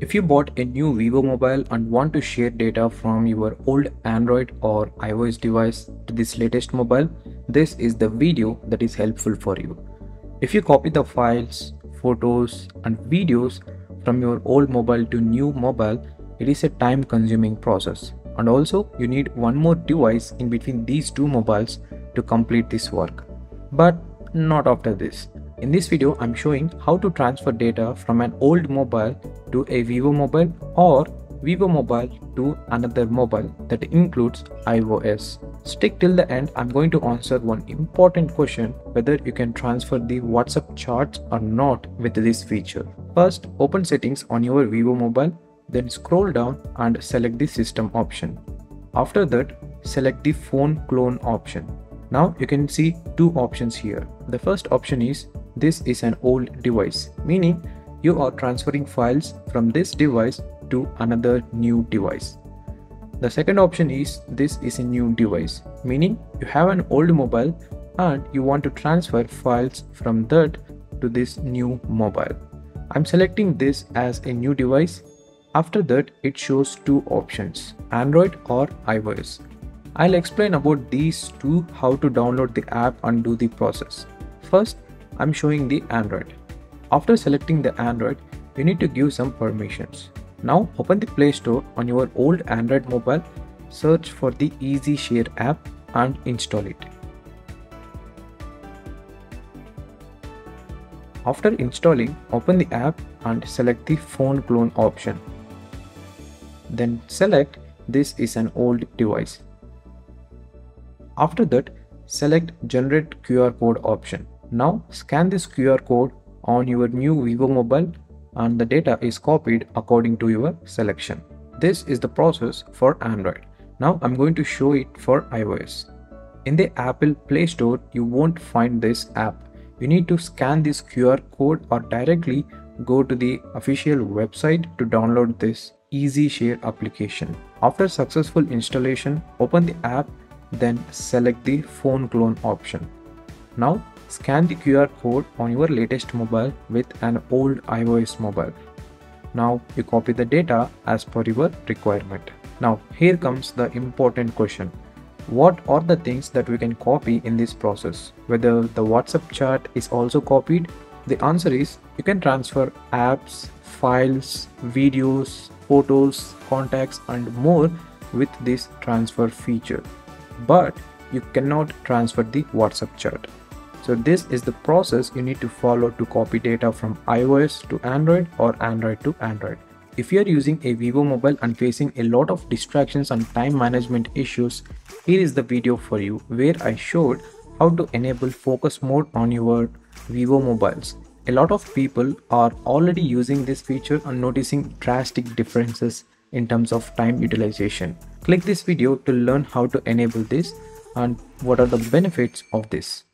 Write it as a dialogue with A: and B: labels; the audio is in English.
A: If you bought a new Vivo mobile and want to share data from your old Android or iOS device to this latest mobile, this is the video that is helpful for you. If you copy the files, photos and videos from your old mobile to new mobile, it is a time consuming process. And also you need one more device in between these two mobiles to complete this work. But not after this. In this video, I'm showing how to transfer data from an old mobile to a Vivo mobile or Vivo mobile to another mobile that includes iOS. Stick till the end, I'm going to answer one important question whether you can transfer the WhatsApp chats or not with this feature. First, open settings on your Vivo mobile, then scroll down and select the system option. After that, select the phone clone option. Now you can see two options here. The first option is this is an old device, meaning you are transferring files from this device to another new device. The second option is this is a new device, meaning you have an old mobile and you want to transfer files from that to this new mobile. I'm selecting this as a new device. After that, it shows two options, Android or iOS. I'll explain about these two how to download the app and do the process. First, I'm showing the Android. After selecting the Android, you need to give some permissions. Now open the Play Store on your old Android mobile, search for the Easy Share app and install it. After installing, open the app and select the phone clone option. Then select this is an old device. After that, select generate QR code option. Now scan this QR code on your new Vivo mobile and the data is copied according to your selection. This is the process for Android. Now I'm going to show it for iOS. In the Apple Play Store, you won't find this app. You need to scan this QR code or directly go to the official website to download this Easy Share application. After successful installation, open the app, then select the phone clone option. Now Scan the QR code on your latest mobile with an old iOS mobile. Now you copy the data as per your requirement. Now here comes the important question. What are the things that we can copy in this process? Whether the WhatsApp chat is also copied? The answer is you can transfer apps, files, videos, photos, contacts and more with this transfer feature. But you cannot transfer the WhatsApp chat. So this is the process you need to follow to copy data from iOS to Android or Android to Android. If you are using a Vivo mobile and facing a lot of distractions and time management issues, here is the video for you where I showed how to enable focus mode on your Vivo mobiles. A lot of people are already using this feature and noticing drastic differences in terms of time utilization. Click this video to learn how to enable this and what are the benefits of this.